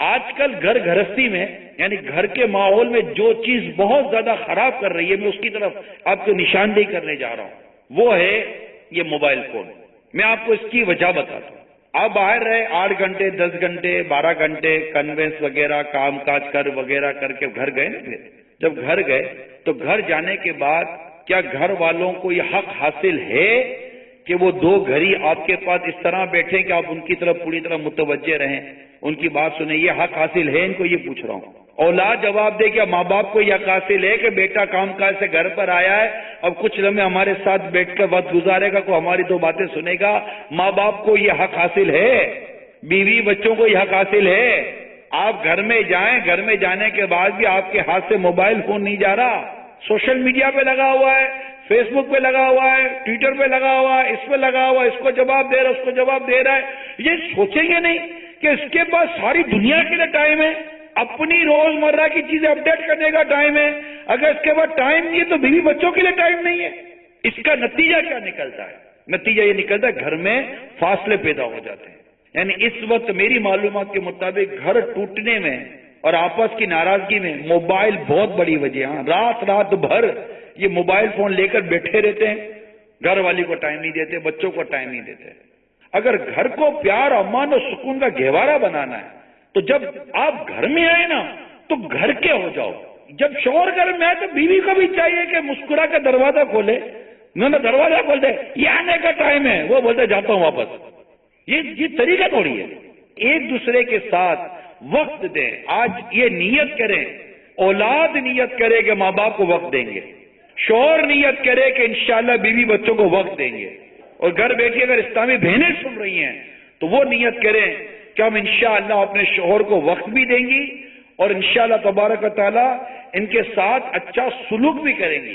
आजकल घर गृहस्थी में, यानी घर के माहौल में जो चीज़ बहुत ज़्यादा खराब कर रही है, मैं उसकी तरफ़ आपको निशानदेही करने जा रहा हूँ। वो है ये मोबाइल फ़ोन। मैं आपको इसकी वजह बताता हूँ। आप बाहर रहे, आठ घंटे, दस घंटे, बारह घंटे कन्वेंस वगैरह काम काज कर वगैरह करके घर गए ना फिर? जब घर गए तो घर जाने के बाद क्या घर वालों को यह हक हासिल है? कि वो दो घड़ी आपके पास इस तरह बैठे कि आप उनकी तरफ़ पूरी तरह मुतवजे रहें। उनकी बात सुने ये हक हासिल है? इनको ये पूछ रहा हूँ। औलाद जवाब दे क्या माँ बाप को यह हासिल है कि बेटा कामकाज से घर पर आया है, अब कुछ लम्हे हमारे साथ बैठकर वक्त गुजारेगा को हमारी दो बातें सुनेगा। माँ बाप को यह हक हासिल है? बीवी बच्चों को यह हक हासिल है? आप घर में जाएँ, घर में जाने के बाद भी आपके हाथ से मोबाइल फ़ोन नहीं जा रहा। सोशल मीडिया पे लगा हुआ है। फेसबुक पे लगा हुआ है ट्विटर पे लगा हुआ है, इस पे लगा हुआ है, इसको जवाब दे रहा है, उसको जवाब दे रहा है। ये सोचेंगे नहीं कि इसके पास सारी दुनिया के लिए टाइम है। अपनी रोज़मर्रा की चीज़ें अपडेट करने का टाइम है। अगर इसके बाद टाइम नहीं है तो बीवी बच्चों के लिए टाइम नहीं है। इसका नतीजा क्या निकलता है? नतीजा ये निकलता है, घर में फासले पैदा हो जाते हैं। यानी इस वक्त मेरी मालूम के मुताबिक घर टूटने में और आपस की नाराज़गी में मोबाइल बहुत बड़ी वजह हाँ। रात रात भर ये मोबाइल फ़ोन लेकर बैठे रहते हैं। घर वाली को टाइम नहीं देते, बच्चों को टाइम नहीं देते। अगर घर को प्यार अमान और सुकून का घेवारा बनाना है तो जब आप घर में आए ना तो घर के हो जाओ। जब शोर घर में आए तो बीवी को भी चाहिए कि मुस्कुरा कर दरवाज़ा खोले। उन्होंने दरवाज़ा खोल दे ये आने का टाइम है। वो बोलते, जाता हूँ वापस। ये ये तरीका थोड़ी है। एक दूसरे के साथ वक्त दें। आज ये नियत करें, औलाद नियत करे कि माँ बाप को वक्त देंगे। शोर नीयत करे कि इंशाला बीवी बच्चों को वक्त देंगे। और घर बैठी अगर इस्लामी बहनें सुन रही हैं तो वो नीयत करें कि हम इंशाला अपने शोहर को वक्त भी देंगी और इंशाला तबारक ताला इनके साथ अच्छा सुलूक भी करेंगी।